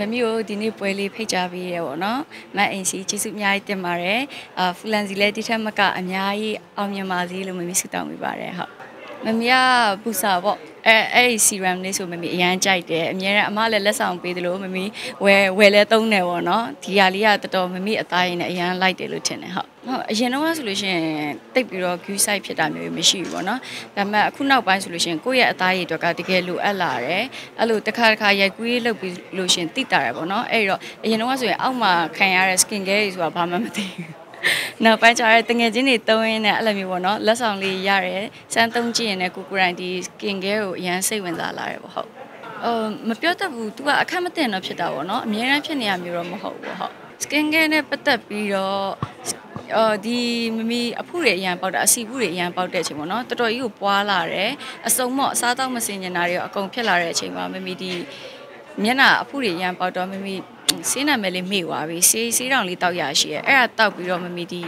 မမီကိုဒီနေ့ပွဲလေးဖိတ်ကြားပေးရပေါ့နော်မတ်အင်စီကျေးဇူးအများကြီးတင်ပါတယ်အာဖူလန်စီလည်းတိထက်မကအများကြီးအောင်မြင်ပါစေလို့မမီဆုတောင်းပေးပါတယ်ဟုတ်မမီကပူစာပေါ့ အဲအဲ့ဒီ serum လေးဆိုမမီအရန်ကြိုက်တယ်အများနဲ့အမလည်းလက်ဆောင်ပေးတယ်လို့မမီဝယ်ဝယ်လဲသုံးတယ်ပေါ့နော်ဒီဟာလေးကတော်တော်မမီအသားရင်းနဲ့အရန်လိုက်တယ်လို့ထင်တယ်ဟုတ်ဟုတ်အရင်တော့ဆိုလို့ရှိရင်တိတ်ပြီးတော့ view site ဖြစ်တာမျိုးမရှိဘူးပေါ့နော်ဒါပေမဲ့အခုနောက်ပိုင်းဆိုလို့ရှိရင်ကိုယ့်ရဲ့အသားရည်အတွက်ကတကယ်လိုအပ်လာတယ်အဲ့လိုတစ်ခါတစ်ခါရိုက်ကူးရေးလုပ်ပြီးလို့ရှိရင်တိတာရပေါ့နော်အဲ့တော့အရင်တော့ဆိုရင်အောက်မှာခံရတဲ့ skin care တွေဆိုတာဘာမှမသိဘူး နောက်ပိုင်းကျတော့တငယ်ချင်းတွေတုံးရင်းနဲ့အဲ့လိုမျိုးပေါ့နော်လက်ဆောင်လေးရတယ်စမ်းသုံးကြည့်ရင်လည်းကိုကိုရိုင်းဒီ skin care ကိုအရန်စိတ်ဝင်စားလာတယ်ပေါ့ဟုတ်အော်မပြောတတ်ဘူး तू ကအခက်မတင်တော့ဖြစ်တာပေါ့နော်အများအားဖြစ်နေရမျိုးတော့မဟုတ်ဘူးဟုတ် skin care နဲ့ပတ်သက်ပြီးတော့အော်ဒီမမီအဖုတွေအရန်ပေါက်တာအစီဖုတွေအရန်ပေါက်တဲ့အချိန်ပေါ့နော်တော်တော်ကြီးကိုပွားလာတယ်အစုံမော့အစားတောက်မစင်ကျင်တာတွေအကုန်ဖြစ်လာတဲ့အချိန်မှာမမီဒီမျက်နှာအဖုတွေအရန်ပေါက်တော့မမီ ဆေးနာမည်လေးမေ့သွားပြီဆေးဆေးတောင်လေးတောက်ရရှိရဲအဲ့ဒါတောက်ပြီးတော့မမီဒီ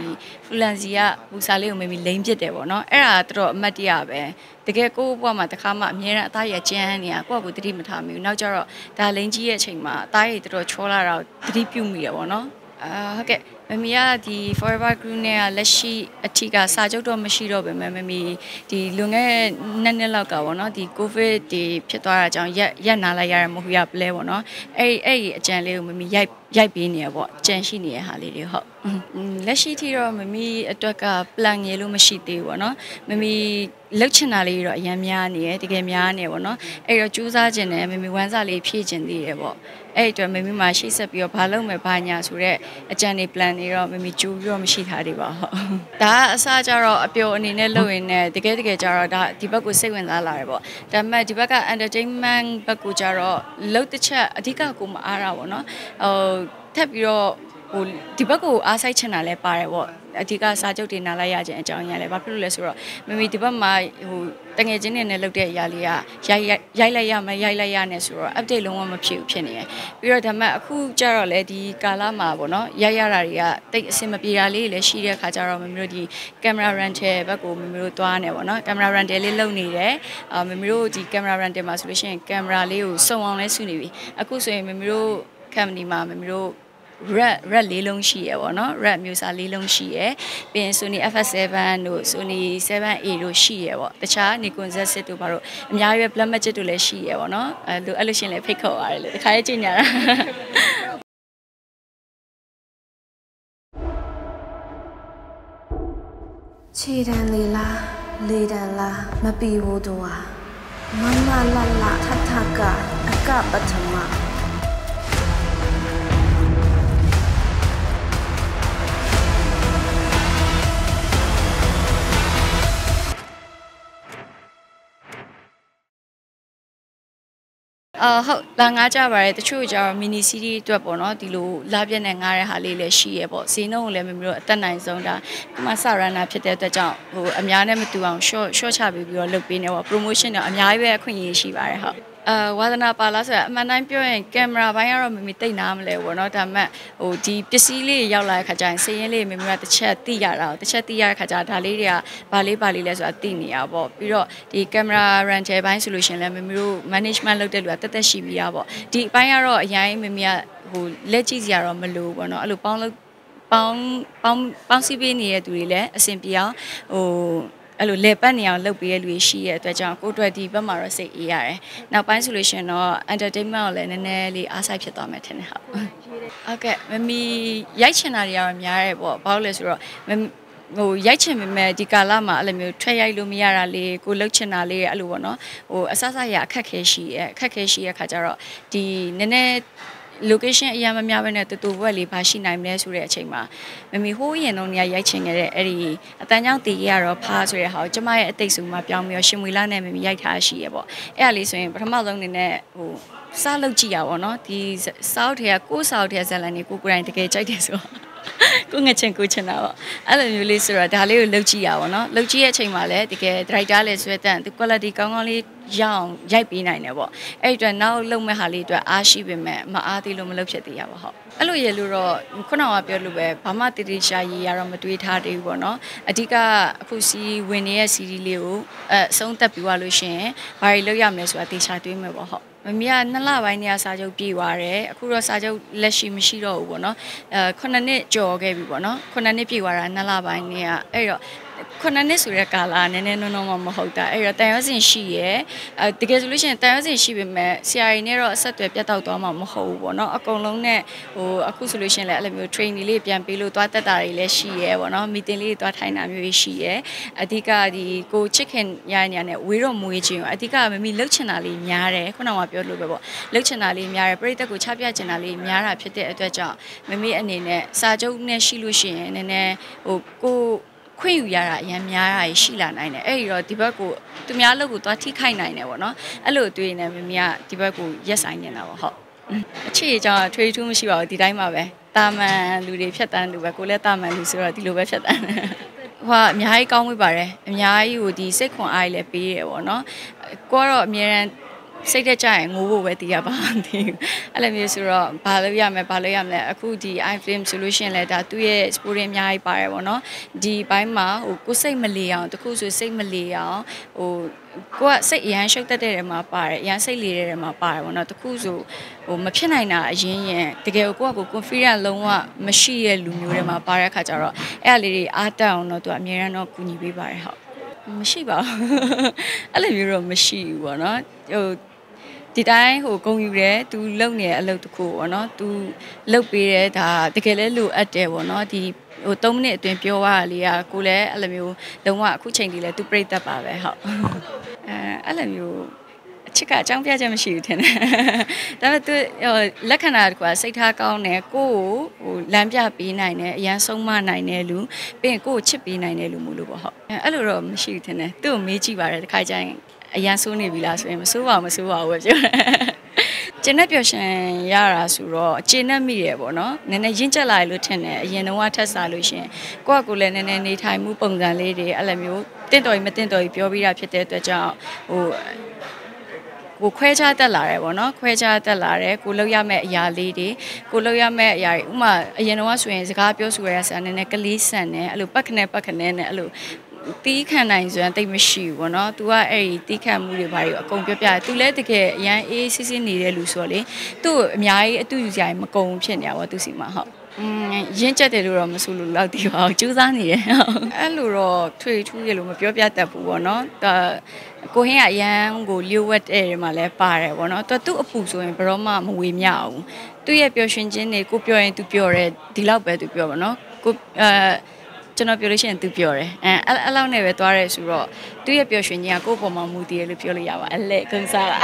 ဖူလန်စီကဘူစာလေးကိုမမီလိမ့်ပစ်တယ်ပေါ့နော်အဲ့ဒါတော်တော်အမတ်တရပဲတကယ်ကိုယ့်ဘဝမှာတစ်ခါမှအမြဲတမ်းအသားရကျန်းနေတာကိုယ့်ကိုတတိမထားမိဘူးနောက်ကျတော့ဒါလိမ့်ကြီးရဲ့အချိန်မှာအသားရတော်တော်ချောလာတာတတိပြုတ်မိရပေါ့နော်အာဟုတ်ကဲ့ မမီကဒီ Forever Group နဲ့ကလက်ရှိအထီးကစာချုပ်တော့မရှိတော့ပဲမမီဒီလွန်ခဲ့နှစ်နှစ်လောက်ကပေါ့နော်ဒီ COVID ဒီဖြစ်သွားတာကြောင့်ရက်ရက်နာလိုက်ရတဲ့မဟုတ်ရပလဲပေါ့နော်အဲ့အဲ့အကြံလေးကိုမမီရိုက်ရိုက်ပေးနေရပေါ့ကြံရှိနေတဲ့ဟာလေးတွေဟုတ်လက်ရှိထိတော့မမီအတွက်က plan ငယ်လို့မရှိသေးဘူးပေါ့နော်မမီလှုပ်ချင်တာလေးတော့အများများနေရတကယ်များနေပေါ့နော်အဲ့တော့ကြိုးစားခြင်းနဲ့မမီဝမ်းစာလေးဖြည့်ခြင်းသေးတယ်ပေါ့အဲ့အတွက်မမီမှာရှိဆက်ပြီးတော့ဘာလုပ်မယ်ဘာညာဆိုတော့အကြံတွေ plan တွေတော့မမီကြိုးပြီးတော့မရှိထားသေးပါဟုတ်ဒါကအစားကြတော့အပျော်အနေနဲ့လုပ်ရင်လည်းတကယ်တကယ်ကြတော့ဒါဒီဘက်ကိုစိတ်ဝင်စားလာတယ်ပေါ့ဒါပေမဲ့ဒီဘက်က entertainment ဘက်ကိုကြတော့လှုပ်တစ်ချက်အဓိကကိုမအားတာပေါ့နော်ဟို ထပ်ပြီးတော့ဟိုဒီဘက်ကိုအားစိုက်ချင်တာလည်းပါတယ်ပေါ့အဓိကစာချုပ်တွေနားလိုက်ရခြင်းအကြောင်းရလဲဘာဖြစ်လို့လဲဆိုတော့မမီဒီဘက်မှာဟိုတငယ်ချင်းတွေနဲ့လုပ်တဲ့အရာလေးကရိုက်ရိုက်လိုက်ရမယ်ရိုက်လိုက်ရနေဆိုတော့ update လုံးဝမဖြစ်ဘူးဖြစ်နေရပြီးတော့ဒါမှအခုကျတော့လေဒီကာလမှာပေါ့နော်ရိုက်ရတာတွေကတိတ်အဆင်မပြေတာလေးလည်းရှိတဲ့ခါကျတော့မမီတို့ဒီ camera rental ဘက်ကိုမမီတို့သွားနေပေါ့နော် camera rental လေးလုပ်နေတယ်အာမမီတို့ဒီ camera rental မှာဆိုလို့ရှိရင် camera လေးကိုစုံအောင်လဲစုနေပြီအခုဆိုရင်မမီတို့ company မှာမမီတို့ red red လေးလုံးရှိရပေါ့နော် red မျိုးစားလေးလုံးရှိရပြီးရင် Sony FS7 တို့ Sony 7A တို့ရှိရပေါ့တခြား Nikon Z6 တို့ဘာလို့အများကြီး black magic တို့လည်းရှိရပေါ့နော်အဲလိုအဲ့လိုရှင်လည်းဖိတ်ခေါ်ရတယ်လေတခါရေးကြည့်ညာတာခြေတံလေးလားလေတံလားမပီဘူးတို့ဟာမမလလထထကအကပထမ အာဟုတ်လာငားကြပါရဲ့တချို့ကျတော့ mini series အတွက်ပေါ့နော်ဒီလိုလာပြက်နဲ့ငားတဲ့ဟာလေးလည်းရှိရပေါ့ဈေးနှုန်းကိုလည်းမမျိုးအသက်နိုင်ဆုံးဒါဒီမှာစရန်နာဖြစ်တဲ့အတွက်ကြောင့်ဟိုအများနဲ့မတူအောင် short short ချပြီးပြီးတော့လုပ်ပေးနေပေါ့ promotion တော့အများကြီးပဲအခွင့်အရေးရှိပါတယ်ဟုတ် အာဝါသနာပါလားဆိုတော့အမှန်တိုင်းပြောရင်ကင်မရာဘိုင်းကတော့မမီတိတ်နာမလဲဘောเนาะဒါပေမဲ့ဟိုဒီပစ္စည်းလေးရောက်လာတဲ့ခါကျရင်စည်ရင်လေးမမီကတစ်ချက်သိရတာတစ်ချက်သိရတဲ့ခါကျဒါလေးတွေကဘာလေးဘာလေးလဲဆိုတာသိနေရပေါ့ပြီးတော့ဒီကင်မရာ rental ဘိုင်းဆိုလို့ရှင်လည်းမမီတို့ management လုပ်တဲ့လူကတက်တက်ရှိပြီးရပေါ့ဒီအပိုင်းကတော့အရင်မမီကဟိုလက်ကြည့်စရာတော့မလိုဘောเนาะအဲ့လိုပေါင်းလို့ပေါင်းပေါင်းပေါင်းစည်းပေးနေတဲ့သူတွေလည်းအဆင်ပြေအောင်ဟို အဲ့လိုလေပတ်နေအောင်လုပ်ပေးရလူရှိရဲ့အတွက်ကြောင့်ကိုတွေ့ဒီဘက်မှာတော့စိတ်အေးရတယ်။နောက်ပိုင်းဆိုလို့ရှိရင်တော့ entertainment ကိုလည်းနည်းနည်းလေးအားစိုက်ဖြစ်သွားမယ်ထင်တယ်ဟုတ်။ဟုတ်ကဲ့မမီရိုက်ချင်တာတွေကတော့များတယ်ပေါ့။ဘာလို့လဲဆိုတော့ဟိုရိုက်ချင်ပေမဲ့ဒီကာလမှာအဲ့လိုမျိုးထွက်ရိုက်လို့မရတာလေးကိုလှုပ်ချင်တာလေးအဲ့လိုပေါ့နော်ဟိုအဆဆရအခက်ခဲရှိရဲ့အခက်ခဲရှိရဲ့ခါကျတော့ဒီနည်းနည်း location အရာမများပဲနဲ့တူတူဘက်လေးပါရှိနိုင်မလဲဆိုတဲ့အချိန်မှာမမီဟိုးရင်တော့နေရာရိုက်ချင်ခဲ့တဲ့အဲ့ဒီအတန်းချောင်းတီရတော့ဖားဆိုတဲ့ဟာကိုကျမရဲ့အတိတ်ဆုံးမှာပြောင်းပြီးတော့ရှင်မွေလာနဲ့မမီရိုက်ထားရှိရပေါ့အဲ့ဒါလေးဆိုရင်ပထမဆုံးအနေနဲ့ဟိုစားလုပ်ကြည့်ရပါတော့ဒီစောက်ထဲကကိုးစောက်ထဲဇလန်နေကိုကိုရိုင်းတကယ်ကြိုက်တယ်ဆိုတော့ကိုငှက်ချင်ကိုချင်တာပေါ့အဲ့လိုမျိုးလေးဆိုတော့ဒါလေးကိုလုပ်ကြည့်ရပါတော့လုပ်ကြည့်ရဲ့အချိန်မှာလည်းတကယ် director လည်းဆွဲတန်သူ quality ကောင်းကောင်းလေး ရအောင်ရိုက်ပေးနိုင်တယ်ပေါ့အဲ့အတွက်နောက်လုပ်မဲ့ဟာလေးအတွက်အားရှိပေမဲ့မအားသေးလို့မလုပ်ဖြစ်သေးရပါဟုတ်အဲ့လိုရလို့တော့ခုနကပြောလို့ပဲဘာမှတတိရှာရေးရတော့မတွေးထားသေးဘူးပေါ့နော်အဓိကအခုစီဝင်နေတဲ့ CD လေးကိုအဲအဆုံးသက်ပြီးသွားလို့ရှိရင်ဘာတွေလုပ်ရမလဲဆိုတာတေချာတွေးမယ်ပေါ့ဟုတ်မမီးကနှစ်လပိုင်းနေရာစာချုပ်ပြေးသွားတယ်အခုတော့စာချုပ်လက်ရှိမရှိတော့ဘူးပေါ့နော်အဲခုနှစ်နှစ်ကြော်ခဲ့ပြီပေါ့နော်ခုနှစ်နှစ်ပြေးသွားတာနှစ်လပိုင်းနေရာအဲ့တော့ ခုနှစ်နှစ်ဆိုတဲ့ကာလာနည်းနည်းနုံနုံမမဟုတ်တာအဲ့တော့တန်ရွှေစင်ရှိရဲအဲတကယ်ဆိုလို့ရှိရင်တန်ရွှေစင်ရှိပေမဲ့ဆရာကြီးနဲ့တော့အဆက်အသွယ်ပြတ်တောက်သွားမှာမဟုတ်ဘူးပေါ့နော်အကုန်လုံးနဲ့ဟိုအခုဆိုလို့ရှိရင်လည်းအဲ့လိုမျိုး training လေးပြန်ပေးလို့သွားတက်တာတွေလည်းရှိရဲပေါ့နော် meeting လေးသွားထိုင်တာမျိုးရှိရဲအဓိကဒီကိုချစ်ခင်ရညာနဲ့ဝေးတော့မွေးခြင်းအဓိကမမီလှုပ်ချင်တာလေးများတယ်ခုနကပြောလို့ပဲပေါ့လှုပ်ချင်တာလေးများတယ်ပြိတက်ကိုချပြချင်တာလေးများတာဖြစ်တဲ့အတွက်ကြောင့်မမီအနေနဲ့စာချုပ်နဲ့ရှိလို့ရှိရင်နည်းနည်းဟိုကို ခွင့်ယူရတာအရင်များတာရှိလာနိုင်တယ်အဲ့ဒီတော့ဒီဘက်ကိုသူများလုပ်ကိုသွားထိခိုက်နိုင်တယ်ပေါ့နော်အဲ့လိုတွေ့နေမမီကဒီဘက်ကိုရက်ဆိုင်နေတာပေါ့ဟုတ်အခြေအကြောင်းထွေးထူးမရှိပါဘူးဒီတိုင်းပါပဲတာမန်လူတွေဖြတ်တန်းလူပဲကိုလည်းတာမန်လူဆိုတော့ဒီလိုပဲဖြတ်တန်းတယ်ဟိုကအများကြီးကောင်းဝေးပါတယ်အများကြီးဟိုဒီစိတ်ခွန်အားကြီးလည်းပေးရပေါ့နော်ကိုကတော့အများရန် စိတ်တက်ကြရင်ငိုးဖို့ပဲတည်ရပါမသိဘူးအဲ့လိုမျိုးဆိုတော့ဘာလို့ရမလဲဘာလို့ရမလဲအခုဒီ iFilm solution လဲဒါသူ့ရဲ့ sporting အများကြီးပါတယ်ပေါ့နော်ဒီဘိုင်းမှာဟိုကိုစိတ်မလီအောင်တခုဆိုစိတ်မလီအောင်ဟိုကိုကစိတ်အရန်ရှုပ်တတ်တဲ့နေရာမှာပါတယ်အရန်စိတ်လေတဲ့နေရာမှာပါတယ်ပေါ့နော်တခုဆိုဟိုမဖြစ်နိုင်တာအရင်ရင်တကယ်ကိုကကို confidence လုံးဝမရှိတဲ့လူမျိုးတွေမှာပါတဲ့အခါကျတော့အဲ့အလေးတွေအားတက်အောင်တော့သူအများရန်တော့ကူညီပေးပါတယ်ဟုတ်မရှိပါဘူးအဲ့လိုမျိုးတော့မရှိဘူးပေါ့နော်ဟို ဒီတိုင်းဟိုဂုံယူတယ်သူလုံနေတဲ့အလုပ်တစ်ခုပေါ့နော်သူလုတ်ပေးတယ်ဒါတကယ်လဲလိုအပ်တယ်ပေါ့နော်ဒီဟို3မိနစ်အတွင်းပြောရတာလေးကကိုလည်းအဲ့လိုမျိုးလုံးဝအခုချိန်ဒီလဲသူပြိသက်ပါပဲဟုတ်အဲအဲ့လိုမျိုးအချစ်ကအကြောင်းပြချက်မရှိဘူးထင်တယ်ဒါပေမဲ့သူဟိုလက္ခဏာတကွာစိတ်ထားကောင်းတယ်ကိုကိုဟိုလမ်းပြပေးနိုင်တယ်အရန်ဆုံးမနိုင်တယ်လူပြီးရင်ကိုကိုချစ်ပေးနိုင်တယ်လူမို့လို့ပေါ့ဟုတ်အဲ့လိုတော့မရှိဘူးထင်တယ်သူ့ကိုမေးကြည့်ပါတယ်တခါကျရင် အရန်ဆိုးနေပြီလားဆိုရင်မဆိုးပါဘူးမဆိုးပါဘူးပဲပြောကျင်းနဲ့ပျော်ရွှင်ရတာဆိုတော့ကျင်းနဲ့မိရပေါ့နော်နည်းနည်းရင့်ကျက်လာလို့ထင်တယ်အရင်တော့ထက်စားလို့ရှင်ကိုယ့်ကကိုယ်လည်းနည်းနည်းနေထိုင်မှုပုံစံလေးတွေအဲ့လိုမျိုးတင့်တော်ကြီးမတင့်တော်ကြီးပြောပြီးတာဖြစ်တဲ့အတွက်ကြောင့်ဟိုကိုခွဲခြားတက်လာတယ်ပေါ့နော်ခွဲခြားတက်လာတယ်ကိုလောက်ရမယ့်အရာလေးတွေကိုလောက်ရမယ့်အရာတွေဥမာအရင်တော့ဆိုရင်စကားပြောဆိုရတဲ့ဆန်နည်းနည်းကလေးဆန်တယ်အဲ့လိုပတ်ခနဲ့ပတ်ခနဲ့နဲ့အဲ့လို တီးခံနိုင်စွမ်းတိတ်မရှိဘူးပေါ့နော်။ तू ကအဲ့ဒီတီးခံမှုတွေဘာတွေအကုန်ပြောပြတယ်။ तू လည်းတကယ်အရန်အေးစစ်စစ်နေတဲ့လူဆိုတော့လေသူ့အများကြီးအတူယူစရာမကုံဖြစ်နေတာပေါ့သူစီမှာဟုတ်။อืมရင်းချက်တယ်လို့တော့မဆိုလို့လောက်တည်ပါဘူး။ကြိုးစားနေတယ်။အဲ့လိုတော့ထွေထူးရလို့မပြောပြတတ်ဘူးပေါ့နော်။ဒါကိုဟင်းကအရန်ကိုလျှို့ဝှက်တဲ့တွေမှာလည်းပါတယ်ပေါ့နော်။သူသူ့အပူဆိုရင်ဘယ်တော့မှမဝေမျှဘူး။သူ့ရဲ့ပျော်ရွှင်ခြင်းတွေကိုပြောရင်သူပြောတယ်ဒီလောက်ပဲသူပြောပါနော်။ကိုအဲ ကျွန်တော်ပြောလို့ရှိရင်သူပြောတယ်အဲအဲ့လောက်နဲ့ပဲသွားရဲဆိုတော့သူ့ရဲ့ပျော်ရွှင်ခြင်းကကိုယ့်ပေါ်မှာမူတည်ရလို့ပြောလို့ရပါအလဲကုန်းစားတာ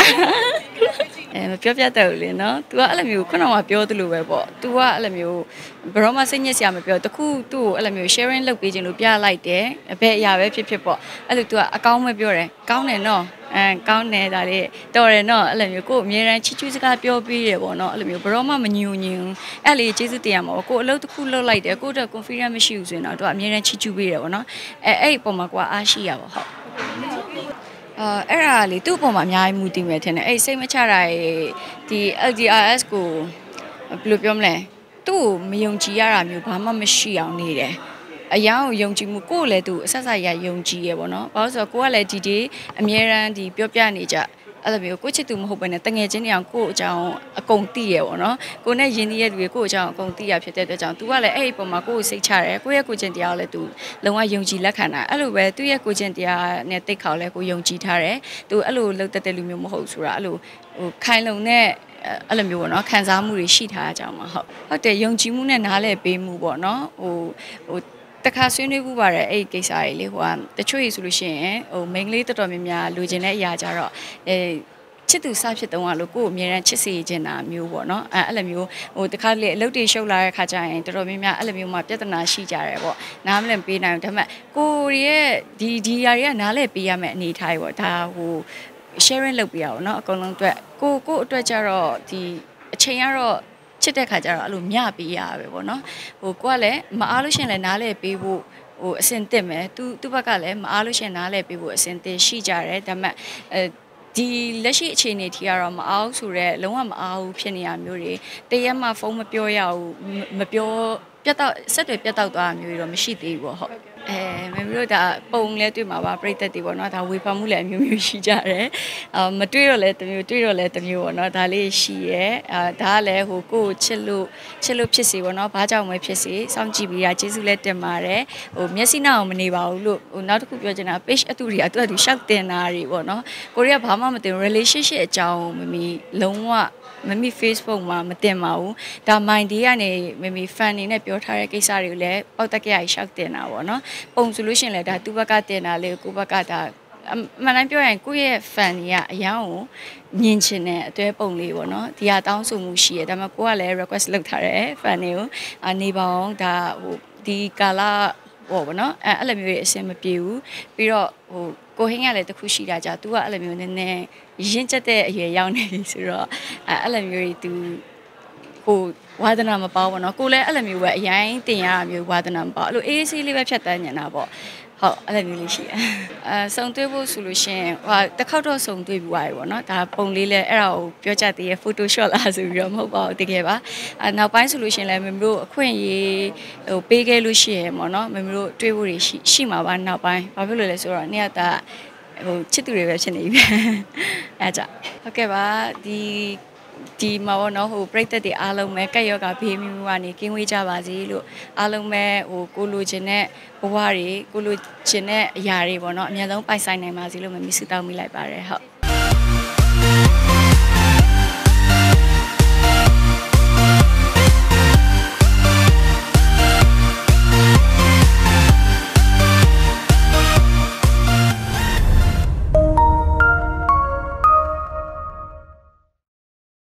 အဲမပြောပြတတ်ဘူးလေနော် तू ကအဲ့လိုမျိုးခုနကပြောသလိုပဲပေါ့ तू ကအဲ့လိုမျိုးဘယ်တော့မှစိတ်ညစ်စရာမပြောတခုသူ့ကိုအဲ့လိုမျိုး sharing လုပ်ပေးခြင်းလို့ပြလိုက်တယ်အဘယ်အရာပဲဖြစ်ဖြစ်ပေါ့အဲ့လို तू ကအကောင်းပဲပြောတယ်ကောင်းတယ်နော်အဲကောင်းတယ်ဒါလေးတော်တယ်နော်အဲ့လိုမျိုးကို့အမြဲတမ်းချီချူးစကားပြောပြီးတယ်ပေါ့နော်အဲ့လိုမျိုးဘယ်တော့မှမညူညင်အဲ့လေကျေးဇူးတင်ရမှာပေါ့ကို့အလုပ်တစ်ခုလုပ်လိုက်တယ်ကို့တော့ confidence မရှိဘူးဆိုရင်တော့သူကအမြဲတမ်းချီချူးပေးတယ်ပေါ့နော်အဲအဲ့ဒီပုံမှာကိုကအားရှိရပါဟုတ် အာအဲ့ဒါလေသူ့အပေါ်မှာအများကြီးမူတည်မယ်ထင်တယ်အဲ့စိတ်မချတာရဲ့ဒီ LDRS ကိုဘယ်လိုပြောမလဲသူ့ကိုမယုံကြည်ရတာမျိုးဘာမှမရှိအောင်နေတယ်အယောင်ယုံကြည်မှုကိုယ်လည်းသူအဆက်ဆက်ရယုံကြည်ရပေါ့နော်။ဘာလို့ဆိုတော့ကိုကလည်းဒီဒီအမြဲတမ်းဒီပြောပြနေကြ အဲ့လိုမျိုးကိုချစ်သူမဟုတ်ဘဲနဲ့တငယ်ချင်းတွေအောင်ကို့အကြောင်းအကုန်သိရပေါ့နော်ကိုနဲ့ယဉ်ဒီရဲ့လူတွေကို့အကြောင်းအကုန်သိရဖြစ်တဲ့အတွက်ကြောင့် तू ကလည်းအဲ့ဒီပုံမှာကို့ကိုစိတ်ချတယ်ကိုယ့်ရဲ့ကိုချင်းတရားကိုလည်း तू လုံးဝယုံကြည်လက်ခံတာအဲ့လိုပဲသူ့ရဲ့ကိုချင်းတရားနဲ့တိတ်ခေါက်လဲကိုယုံကြည်ထားတယ် तू အဲ့လိုလှုပ်တတ်တဲ့လူမျိုးမဟုတ်ဆိုတာအဲ့လိုဟိုခိုင်လုံတဲ့အဲ့လိုမျိုးပေါ့နော်ခံစားမှုတွေရှိထားကြအောင်မှာဟုတ်ဟုတ်တယ်ယုံကြည်မှုနဲ့နားလည်ပေးမှုပေါ့နော်ဟိုဟို တခါဆွေးနွေးမှုပါတယ်အဲ့ဒီကိစ္စကြီးလေဟိုကတချို့ကြီးဆိုလို့ရှိရင်ဟိုမိန်းကလေးတော်တော်များများလိုချင်တဲ့အရာကြတော့အဲချစ်သူစဖြစ်တုံးကလို့ကိုယ်အမြဲတမ်းချစ်စေချင်တာမျိုးပေါ့နော်အဲအဲ့လိုမျိုးဟိုတခါလေအလုပ်တွေရှုပ်လာတဲ့ခါကျရင်တော်တော်များများအဲ့လိုမျိုးမှပြဿနာရှိကြတယ်ပေါ့နားမလည်ပေးနိုင်ဘူးဒါပေမဲ့ကိုရဲ့ဒီဒီຢာတွေကနားလည်ပေးရမယ့်အနေအထားပေါ့ဒါဟို sharing လုပ်ပေးရအောင်เนาะအကုန်လုံးအတွက်ကိုကိုအတွက်ကြတော့ဒီအချိန်ကတော့ ချစ်တဲ့ခါကျတော့အဲ့လိုမျှပေးရပဲပေါ့နော်ဟိုကိုကလည်းမအားလို့ရှင်လည်းနားလဲပေးဖို့ဟိုအစင်တစ်မယ်သူသူ့ဘက်ကလည်းမအားလို့ရှင်နားလဲပေးဖို့အစင်တစ်ရှိကြတယ်ဒါပေမဲ့အဲဒီလက်ရှိအခြေအနေထိကတော့မအောင်ဆိုတော့လုံးဝမအောင်ဖြစ်နေရမျိုးတွေတရက်မှဖုန်းမပြောရဘူးမပြော ပြတ်တော့ဆက်တွေပြတ်တော့သွားတာမျိုးတွေတော့မရှိသေးဘူးပေါ့ဟုတ်အဲမမတို့ဒါပုံလဲတွေ့မှာပါပြိသက်တွေပေါ့နော်ဒါဝေဖန်မှုလည်းအမျိုးမျိုးရှိကြတယ်အာမတွေ့တော့လဲတစ်မျိုးတွေ့တော့လဲတစ်မျိုးပေါ့နော်ဒါလေးရှိရဲအာဒါကလည်းဟိုကိုကိုချစ်လို့ချစ်လို့ဖြစ်စီပေါ့နော်ဘာကြောင့်ပဲဖြစ်စီစောင့်ကြည့်ပြီးတာကျေးဇူးလည်းတင်ပါတယ်ဟိုမျက်စိနှာအောင်မနေပါဘူးလို့ဟိုနောက်တစ်ခုပြောချင်တာ page အတူတွေကသူကသူရှောက်တင်တာတွေပေါ့နော်ကိုရီးယားဘာမှမတင် relationship အကြောင်းမမီလုံးဝ မမီ Facebook မှာမတင်ပါဘူးဒါ mind ဒီကနေမမီ fan နေနဲ့ပြောထားတဲ့ကိစ္စတွေကိုလည်းပေါက်တက်ကရရှောက်တင်တာပေါ့နော်ပုံဆိုလို့ရှိရင်လည်းဒါသူ့ဘက်ကတင်တာလေးကိုကိုဘက်ကဒါအမှန်တမ်းပြောရင်ကိုယ့်ရဲ့ fan တွေကအရန်ကိုမြင်ချင်တဲ့အသွဲပုံလေးပေါ့နော်ဒီဟာတောင်းဆိုမှုရှိရဒါပေမဲ့ကိုကလည်း request လုပ်ထားတယ် fan တွေကိုအနေပါအောင်ဒါဟိုဒီကာလ ဟိုဗောနော်အဲအဲ့လိုမျိုးတွေအဆင်မပြေဘူးပြီးတော့ဟိုကိုဟင်းကလည်းတခုရှိတာကြာ तू ကအဲ့လိုမျိုးနည်းနည်းရင့်ကျက်တဲ့အရွယ်ရောက်နေပြီဆိုတော့အဲအဲ့လိုမျိုးတွေ तू ဟိုဝါဒနာမပေါ့ဗောနော်ကိုလည်းအဲ့လိုမျိုးပဲအရင်တင်ရတာမျိုးဝါဒနာမပေါ့အဲ့လိုအေးအေးဆေးလေးပဲဖြတ်တန်းညင်တာပေါ့ ဟုတ်အဲ့လိုမျိုးလေးရှိတယ်အဲစုံတွေ့ဖို့ဆိုလို့ရှင်ဟိုတစ်ခေါက်တော့စုံတွေ့ပြီးသွားပြီပေါ့နော်ဒါပုံလေးလဲအဲ့ဒါကိုပြောကြသေးရဲ့ Photoshop လားဆိုပြီးတော့မဟုတ်ပါဘူးတကယ်ပါအဲနောက်ပိုင်းဆိုလို့ရှင်လဲမမတို့အခွင့်အရေးဟိုပေးခဲ့လို့ရှိရပေါ့နော်မမတို့တွေ့ဖို့တွေရှိရှိမှာပါနောက်ပိုင်းဘာဖြစ်လို့လဲဆိုတော့နေ့ကဟိုချစ်သူတွေပဲဖြစ်နေပြီအဲကြဟုတ်ကဲ့ပါဒီ ဒီမှာပေါ့နော်ဟိုပြိသက်တွေအားလုံးပဲကက်ယောဂဘေးမျိုးမျိုးကနေကင်းဝေးကြပါစေလို့အားလုံးပဲဟိုကိုလိုချင်တဲ့ဘဝတွေကိုလိုချင်တဲ့အရာတွေပေါ့နော်အများဆုံးပိုင်ဆိုင်နိုင်ပါစေလို့မမီစုတောင်းမိလိုက်ပါတယ်ဟုတ်